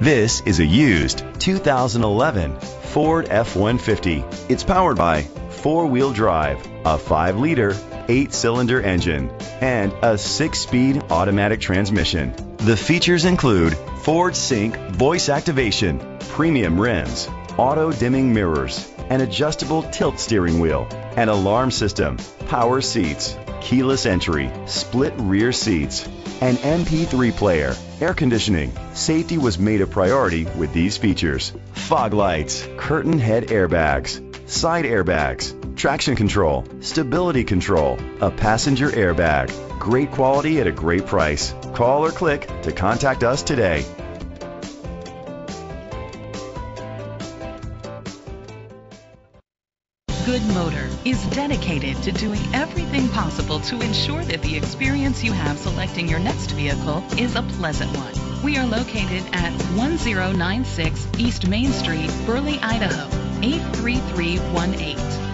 This is a used 2011 Ford F-150. It's powered by four-wheel drive, a 5-liter, 8-cylinder engine, and a 6-speed automatic transmission. The features include Ford Sync voice activation, premium rims, auto-dimming mirrors, an adjustable tilt steering wheel, an alarm system, power seats, keyless entry, split rear seats, an MP3 player, air conditioning. Safety was made a priority with these features. Fog lights, curtain head airbags, side airbags, traction control, stability control, a passenger airbag. Great quality at a great price. Call or click to contact us today. Goode Motor is dedicated to doing everything possible to ensure that the experience you have selecting your next vehicle is a pleasant one. We are located at 1096 East Main Street, Burley, Idaho, 83318.